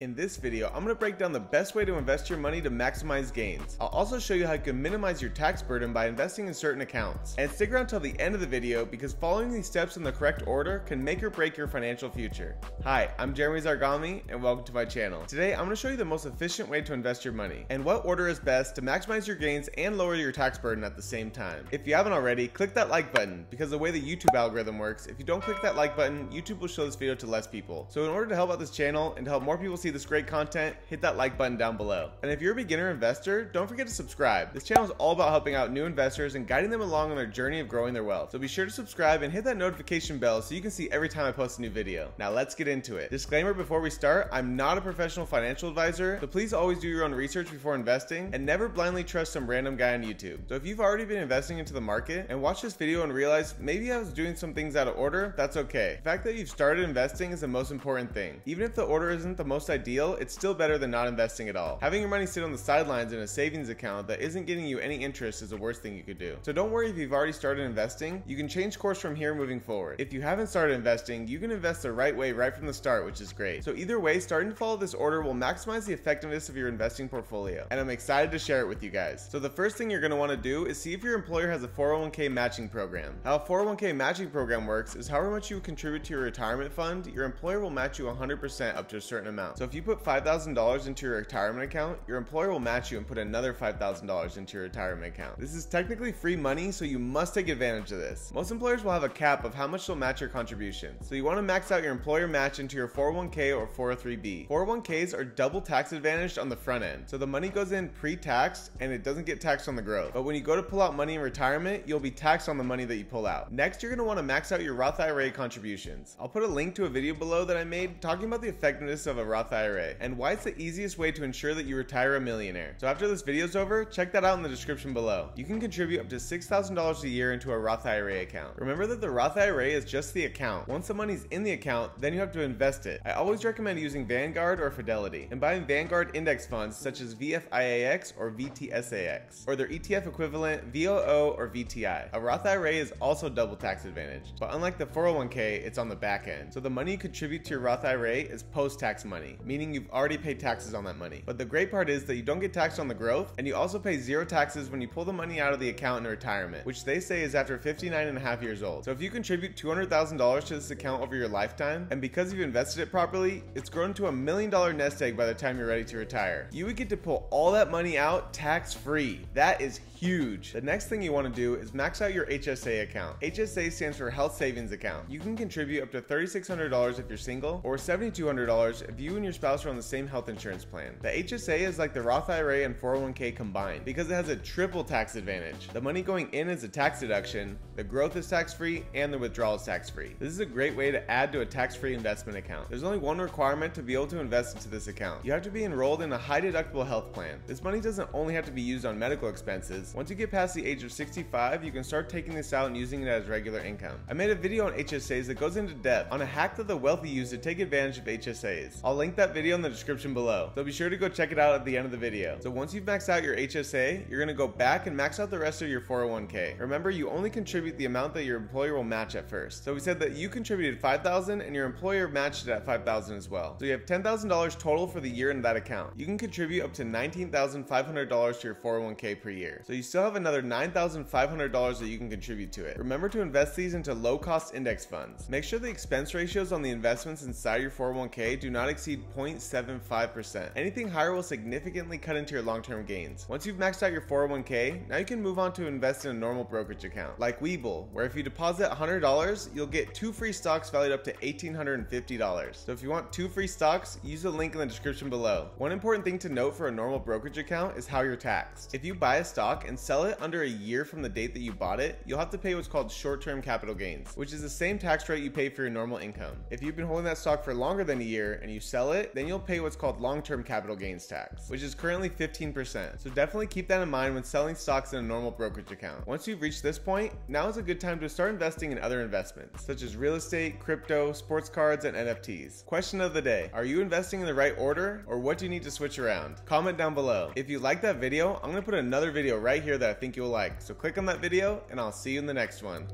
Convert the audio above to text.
In this video, I'm going to break down the best way to invest your money to maximize gains. I'll also show you how you can minimize your tax burden by investing in certain accounts. And stick around till the end of the video because following these steps in the correct order can make or break your financial future. Hi, I'm Jeremy Zarghami and welcome to my channel. Today, I'm going to show you the most efficient way to invest your money and what order is best to maximize your gains and lower your tax burden at the same time. If you haven't already, click that like button because the way the YouTube algorithm works, if you don't click that like button, YouTube will show this video to less people. So in order to help out this channel and to help more people see see this great content, hit that like button down below. And if you're a beginner investor, don't forget to subscribe. This channel is all about helping out new investors and guiding them along on their journey of growing their wealth. So be sure to subscribe and hit that notification bell so you can see every time I post a new video. Now let's get into it. Disclaimer before we start, I'm not a professional financial advisor, so please always do your own research before investing and never blindly trust some random guy on YouTube. So if you've already been investing into the market and watched this video and realized maybe I was doing some things out of order, that's okay. The fact that you've started investing is the most important thing. Even if the order isn't the most it's still better than not investing at all. Having your money sit on the sidelines in a savings account that isn't getting you any interest is the worst thing you could do. So don't worry if you've already started investing, you can change course from here moving forward. If you haven't started investing, you can invest the right way right from the start, which is great. So either way, starting to follow this order will maximize the effectiveness of your investing portfolio. And I'm excited to share it with you guys. So the first thing you're going to want to do is see if your employer has a 401k matching program. How a 401k matching program works is however much you contribute to your retirement fund, your employer will match you 100% up to a certain amount. So if you put $5,000 into your retirement account, your employer will match you and put another $5,000 into your retirement account. This is technically free money, so you must take advantage of this. Most employers will have a cap of how much they'll match your contributions. So you want to max out your employer match into your 401k or 403b. 401ks are double tax advantaged on the front end. So the money goes in pre-taxed and it doesn't get taxed on the growth. But when you go to pull out money in retirement, you'll be taxed on the money that you pull out. Next, you're going to want to max out your Roth IRA contributions. I'll put a link to a video below that I made talking about the effectiveness of a Roth IRA and why it's the easiest way to ensure that you retire a millionaire. So after this video is over, check that out in the description below. You can contribute up to $6,000 a year into a Roth IRA account. Remember that the Roth IRA is just the account. Once the money's in the account, then you have to invest it. I always recommend using Vanguard or Fidelity and buying Vanguard index funds such as VFIAX or VTSAX or their ETF equivalent VOO or VTI. A Roth IRA is also double tax advantage, but unlike the 401k, it's on the back end. So the money you contribute to your Roth IRA is post-tax money, meaning you've already paid taxes on that money. But the great part is that you don't get taxed on the growth and you also pay zero taxes when you pull the money out of the account in retirement, which they say is after 59 and a half years old. So if you contribute $200,000 to this account over your lifetime, and because you've invested it properly, it's grown to a million dollar nest egg by the time you're ready to retire. You would get to pull all that money out tax free. That is huge. The next thing you want to do is max out your HSA account. HSA stands for Health Savings Account. You can contribute up to $3,600 if you're single or $7,200 if you and your spouse are on the same health insurance plan. The HSA is like the Roth IRA and 401k combined because it has a triple tax advantage. The money going in is a tax deduction, the growth is tax free, and the withdrawal is tax free. This is a great way to add to a tax free investment account. There's only one requirement to be able to invest into this account. You have to be enrolled in a high deductible health plan. This money doesn't only have to be used on medical expenses. Once you get past the age of 65, you can start taking this out and using it as regular income. I made a video on HSAs that goes into depth on a hack that the wealthy use to take advantage of HSAs. I'll link that video in the description below, so be sure to go check it out at the end of the video. So once you've maxed out your HSA, you're gonna go back and max out the rest of your 401k. Remember, you only contribute the amount that your employer will match at first. So we said that you contributed 5,000 and your employer matched it at 5,000 as well. So you have $10,000 total for the year in that account. You can contribute up to $19,500 to your 401k per year. So you still have another $9,500 that you can contribute to it. Remember to invest these into low cost index funds. Make sure the expense ratios on the investments inside your 401k do not exceed 0.75%. Anything higher will significantly cut into your long-term gains. Once you've maxed out your 401k, now you can move on to invest in a normal brokerage account, like Webull, where if you deposit $100, you'll get two free stocks valued up to $1,850. So if you want two free stocks, use the link in the description below. One important thing to note for a normal brokerage account is how you're taxed. If you buy a stock and sell it under a year from the date that you bought it, you'll have to pay what's called short-term capital gains, which is the same tax rate you pay for your normal income. If you've been holding that stock for longer than a year and you sell it, then you'll pay what's called long-term capital gains tax, which is currently 15%. So definitely keep that in mind when selling stocks in a normal brokerage account. Once you've reached this point, now is a good time to start investing in other investments, such as real estate, crypto, sports cards, and NFTs. Question of the day, are you investing in the right order or what do you need to switch around? Comment down below. If you like that video, I'm gonna put another video right here that I think you'll like. So click on that video and I'll see you in the next one.